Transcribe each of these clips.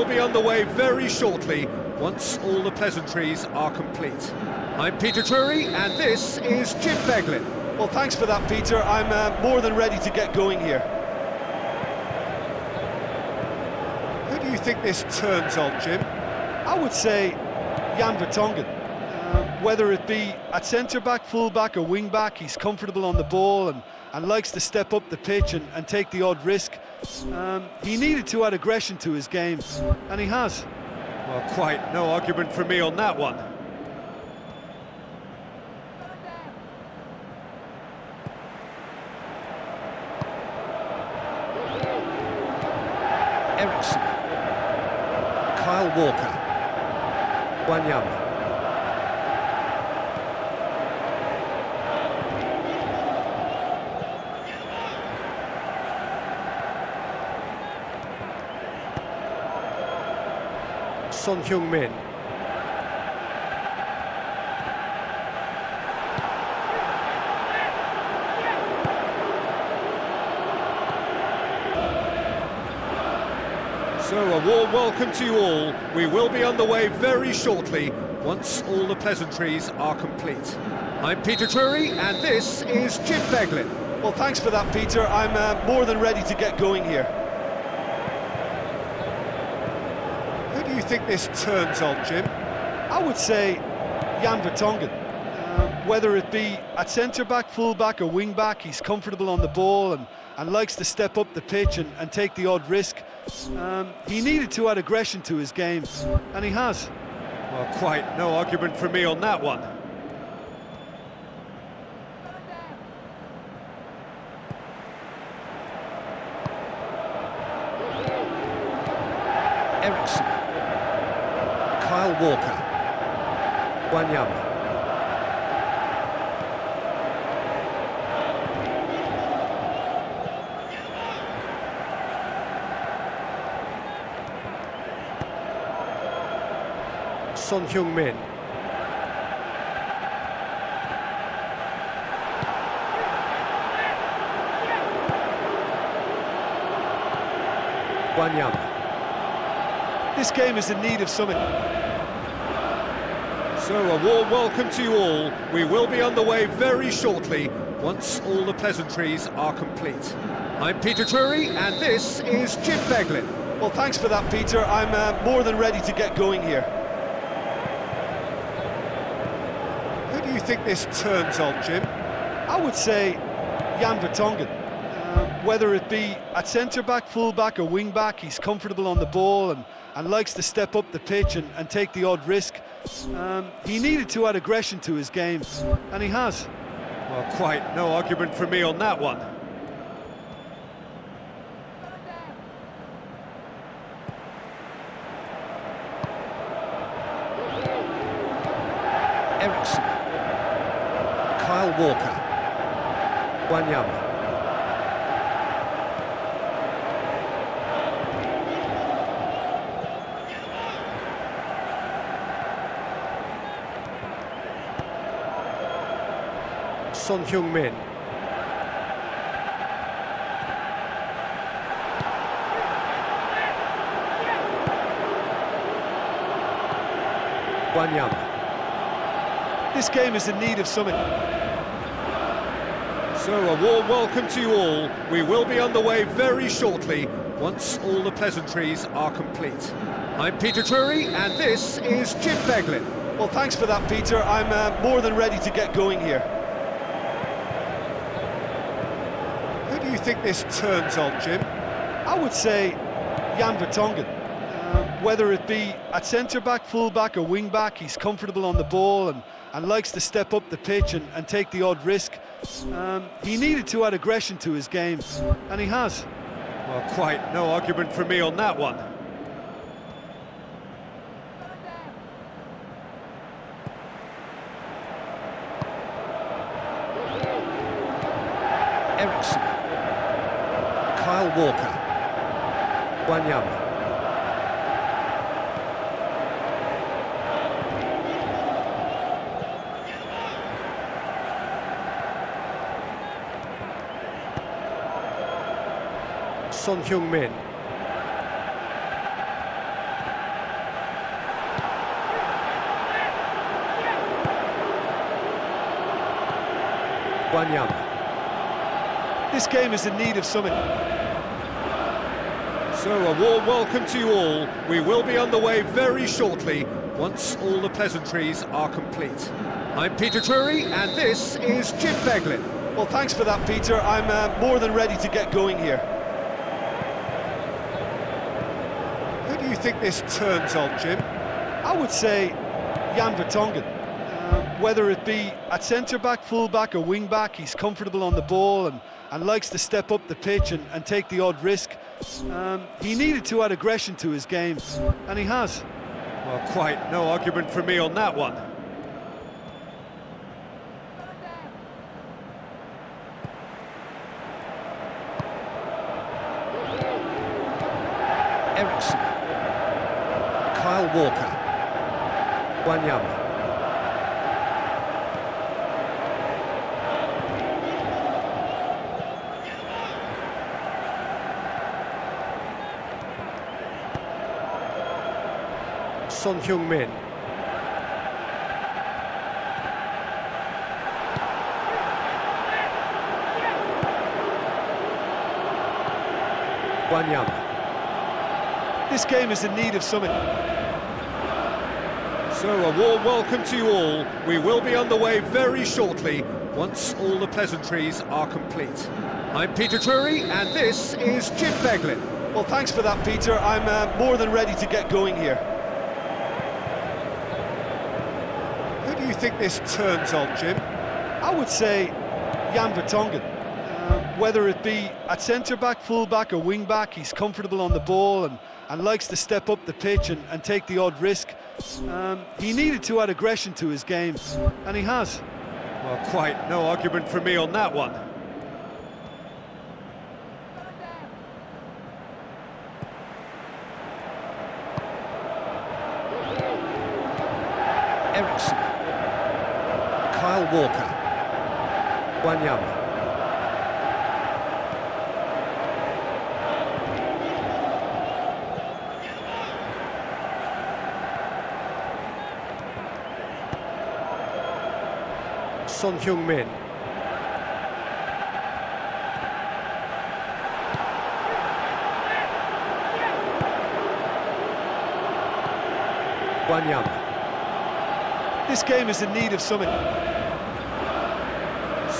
will be on the way very shortly once all the pleasantries are complete. I'm Peter Drury and this is Jim Beglin. Well, thanks for that, Peter. I'm uh, more than ready to get going here. Who do you think this turns on, Jim? I would say Jan Vertonghen. Uh, whether it be at centre-back, full-back or wing-back, he's comfortable on the ball and, and likes to step up the pitch and, and take the odd risk. Um, he needed to add aggression to his game, and he has. Well, quite no argument for me on that one. Eriksen. Kyle Walker. Wanyama. Son Heung-min. So a warm welcome to you all. We will be on the way very shortly once all the pleasantries are complete. I'm Peter Drury and this is Jim Beglin. Well, thanks for that, Peter. I'm uh, more than ready to get going here. Who do you think this turns on, Jim? I would say Jan Vertonghen. Uh, whether it be at centre-back, full-back or wing-back, he's comfortable on the ball and, and likes to step up the pitch and, and take the odd risk. Um, he needed to add aggression to his game, and he has. Well, quite no argument from me on that one. Eriksen. Kyle Walker. Wanyama. Son Heung-min. Wanyama. This game is in need of something. So a warm welcome to you all. We will be on the way very shortly once all the pleasantries are complete. I'm Peter Drury and this is Jim Beglin. Well, thanks for that, Peter. I'm uh, more than ready to get going here. Who do you think this turns on, Jim? I would say Jan Vertonghen. Whether it be at centre-back, full-back or wing-back, he's comfortable on the ball and, and likes to step up the pitch and, and take the odd risk. Um, he needed to add aggression to his game, and he has. Well, quite no argument for me on that one. Eriksen. Kyle Walker. Wanyama. Son Heung-min. Son Heung-min. Wanyama. This game is in need of something. So a warm welcome to you all. We will be on the way very shortly once all the pleasantries are complete. I'm Peter Drury and this is Jim Beglin. Well, thanks for that, Peter. I'm uh, more than ready to get going here. Who do you think this turns on, Jim? I would say Jan Vertonghen. Uh, whether it be at centre-back, full-back or wing-back, he's comfortable on the ball and, and likes to step up the pitch and, and take the odd risk. Um, he needed to add aggression to his game, and he has. Well, quite no argument for me on that one. Walker. Wanyama. Son Heung-min. Wanyama. This game is in need of something. So a warm welcome to you all. We will be on the way very shortly once all the pleasantries are complete. I'm Peter Drury and this is Jim Beglin. Well, thanks for that, Peter. I'm uh, more than ready to get going here. Who do you think this turns on, Jim? I would say Jan Vertonghen. Uh, whether it be at centre-back, full-back or wing-back, he's comfortable on the ball and, and likes to step up the pitch and, and take the odd risk. Um, he needed to add aggression to his game, and he has. Well, quite no argument for me on that one. Eriksen. Kyle Walker. Wanyama. Son Heung-min. Wanyama. This game is in need of something. So a warm welcome to you all. We will be on the way very shortly once all the pleasantries are complete. I'm Peter Drury and this is Jim Beglin. Well, thanks for that, Peter. I'm uh, more than ready to get going here. Who do you think this turns on, Jim? I would say Jan Vertonghen. Uh, whether it be at centre-back, full-back or wing-back, he's comfortable on the ball and, and likes to step up the pitch and, and take the odd risk. Um, he needed to add aggression to his game, and he has. Well, quite no argument for me on that one. Eriksen. Walker. Wanyama. Son Heung-min. Wanyama. This game is in need of something.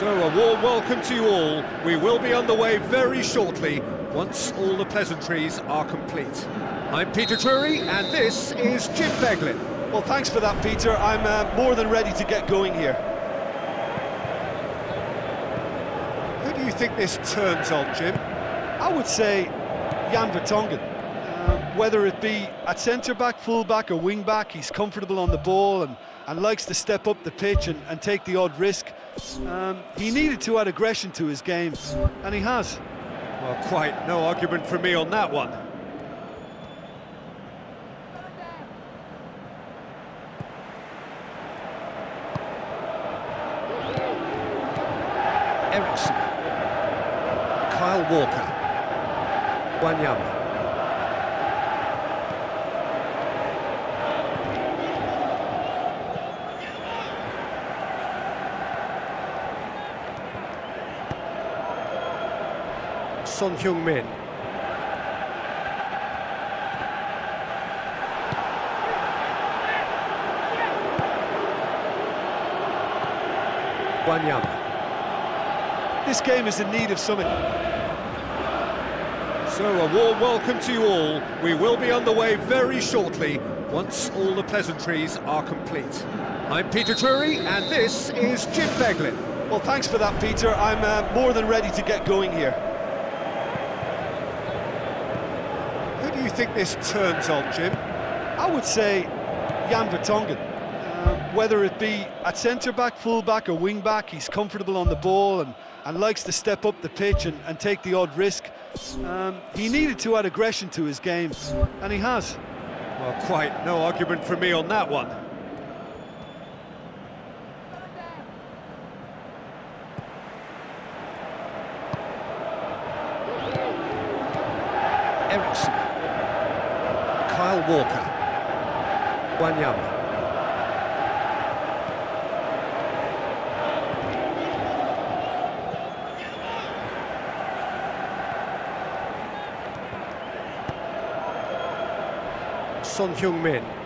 So a warm welcome to you all. We will be on the way very shortly once all the pleasantries are complete. I'm Peter Drury and this is Jim Beglin. Well, thanks for that, Peter. I'm uh, more than ready to get going here. Who do you think this turns on, Jim? I would say Jan Vertonghen. Uh, whether it be at centre-back, full-back or wing-back, he's comfortable on the ball and, and likes to step up the pitch and, and take the odd risk. Um, he needed to add aggression to his game, and he has. Well, quite no argument from me on that one. Eriksen. Kyle Walker. Wanyama. Son Heung-min. Wanyama. This game is in need of something. So a warm welcome to you all. We will be on the way very shortly once all the pleasantries are complete. I'm Peter Drury and this is Jim Beglin. Well, thanks for that, Peter. I'm uh, more than ready to get going here. Who do you think this turns on, Jim? I would say Jan Vertonghen. Uh, whether it be at centre-back, full-back or wing-back, he's comfortable on the ball and, and likes to step up the pitch and, and take the odd risk. Um, he needed to add aggression to his game, and he has. Well, quite no argument for me on that one. Walker. Wanyama. Son Heung-min.